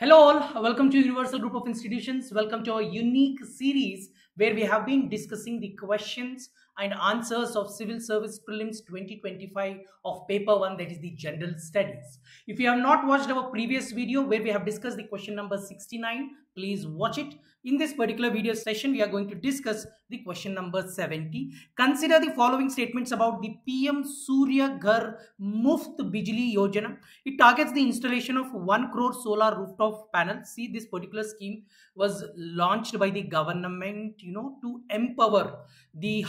Hello all, welcome to Universal Group of Institutions. Welcome to our unique series where we have been discussing the questions and answers of Civil Service Prelims 2025 of paper 1 that is the general studies. If you have not watched our previous video where we have discussed the question number 69, please watch it. In this particular video session, we are going to discuss the question number 70. Consider the following statements about the PM Surya Ghar Muft Bijli Yojana. It targets the installation of 1 crore solar rooftop panels. See, this particular scheme was launched by the government, you know, to empower the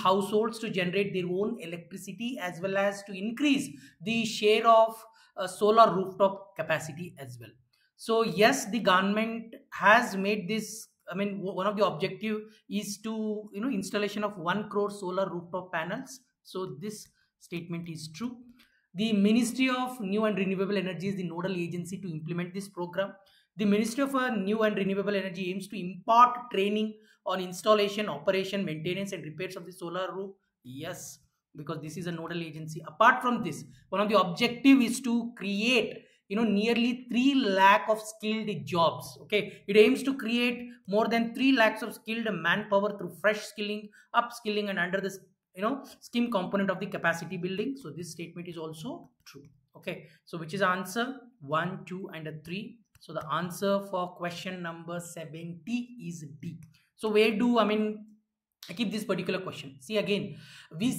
to generate their own electricity as well as to increase the share of uh, solar rooftop capacity as well. So yes, the government has made this I mean, one of the objective is to, you know, installation of 1 crore solar rooftop panels. So this statement is true. The Ministry of New and Renewable Energy is the nodal agency to implement this program. The Ministry of uh, New and Renewable Energy aims to impart training on installation, operation, maintenance and repairs of the solar roof. Yes, because this is a nodal agency. Apart from this, one of the objective is to create you know nearly 3 lakh of skilled jobs okay it aims to create more than 3 lakhs of skilled manpower through fresh skilling upskilling and under this you know scheme component of the capacity building. So this statement is also true. Okay. So which is answer 1 2 and a 3 so the answer for question number 70 is d. So where do i mean i keep this particular question. See again we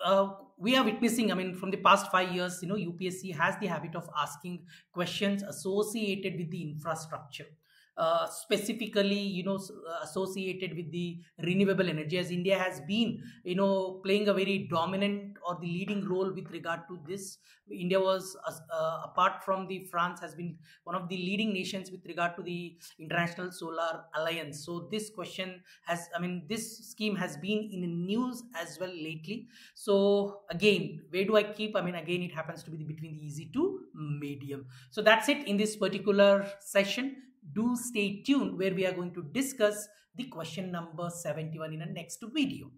uh, we are witnessing i mean from the past 5 years you know upsc has the habit of asking questions associated with the infrastructure uh, specifically you know uh, associated with the renewable energy as india has been you know playing a very dominant or the leading role with regard to this. India was uh, apart from the france has been one of the leading nations with regard to the international solar alliance. So this question has i mean this scheme has been in news as well lately. So again where do i keep? I mean again it happens to be between the easy to medium. So that's it in this particular session do stay tuned where we are going to discuss the question number 71 in the next video.